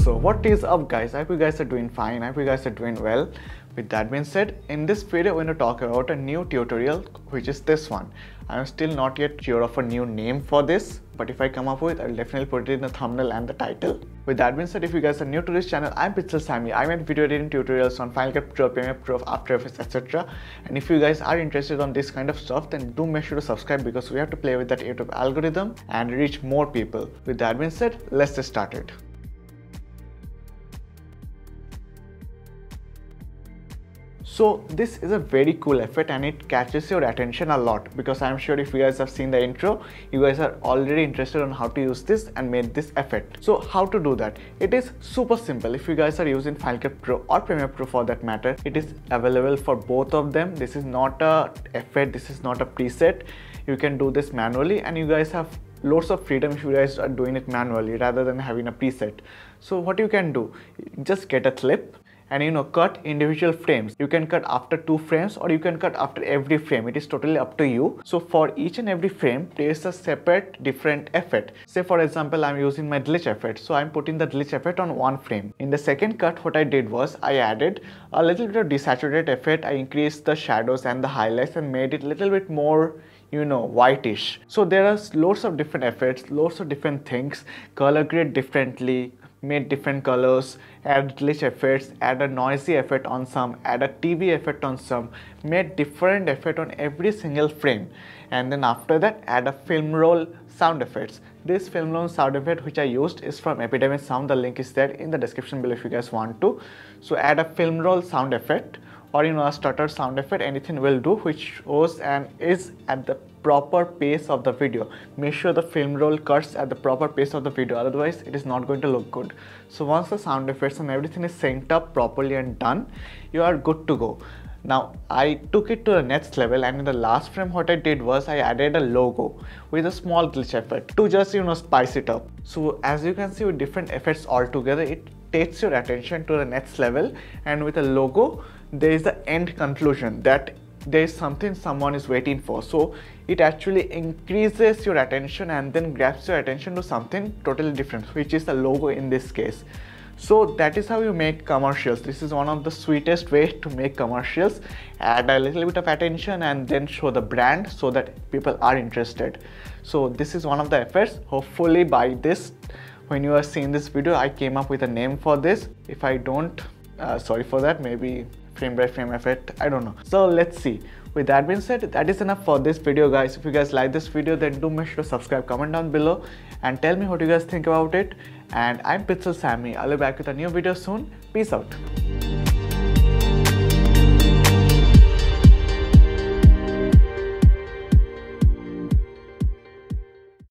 So, what is up guys? I hope you guys are doing fine. I hope you guys are doing well. With that being said, in this video we're going to talk about a new tutorial which is this one. I'm still not yet sure of a new name for this but if I come up with I'll definitely put it in the thumbnail and the title. With that being said, if you guys are new to this channel, I'm Pixel Samy. I make video editing tutorials on Final Cut Pro, Premiere Pro, After Effects, etc. And if you guys are interested on this kind of stuff, then do make sure to subscribe because we have to play with that YouTube algorithm and reach more people. With that being said, let's get started. So this is a very cool effect and it catches your attention a lot because I'm sure if you guys have seen the intro, you guys are already interested on how to use this and made this effect. So how to do that? It is super simple. If you guys are using Final Cut Pro or Premiere Pro for that matter, it is available for both of them. This is not a effect, this is not a preset. You can do this manually and you guys have loads of freedom if you guys are doing it manually rather than having a preset. So what you can do, just get a clip and you know cut individual frames. You can cut after two frames or you can cut after every frame. It is totally up to you. So for each and every frame place a separate different effect say for example i'm using my glitch effect so i'm putting the glitch effect on one frame. In the second cut what i did was i added a little bit of desaturated effect i increased the shadows and the highlights and made it a little bit more you know whitish. So there are lots of different effects lots of different things. Color grade differently made different colors, add glitch effects, add a noisy effect on some, add a TV effect on some, made different effect on every single frame. And then after that, add a film roll sound effects. This film roll sound effect which I used is from Epidemic Sound. The link is there in the description below if you guys want to. So add a film roll sound effect or you know a stutter sound effect anything will do which shows and is at the proper pace of the video. Make sure the film roll cuts at the proper pace of the video otherwise it is not going to look good. So once the sound effects and everything is synced up properly and done you are good to go. Now I took it to the next level and in the last frame what I did was I added a logo with a small glitch effect to just you know spice it up. So as you can see with different effects all together it takes your attention to the next level and with a logo there is the end conclusion that there is something someone is waiting for. So it actually increases your attention and then grabs your attention to something totally different which is the logo in this case. So that is how you make commercials. This is one of the sweetest way to make commercials. Add a little bit of attention and then show the brand so that people are interested. So this is one of the efforts. Hopefully by this when you are seeing this video i came up with a name for this. If i don't uh, sorry for that maybe frame by frame effect i don't know. So let's see. With that being said that is enough for this video guys. If you guys like this video then do make sure to subscribe comment down below and tell me what you guys think about it. And i'm pixel samy. I'll be back with a new video soon. Peace out